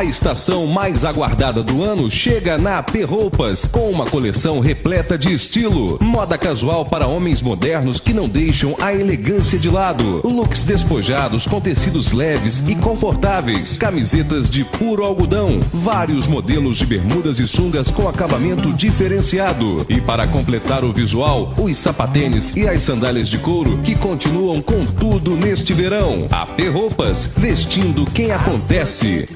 A estação mais aguardada do ano chega na AP Roupas, com uma coleção repleta de estilo. Moda casual para homens modernos que não deixam a elegância de lado. Looks despojados com tecidos leves e confortáveis. Camisetas de puro algodão. Vários modelos de bermudas e sungas com acabamento diferenciado. E para completar o visual, os sapatênis e as sandálias de couro que continuam com tudo neste verão. AP Roupas, vestindo quem acontece.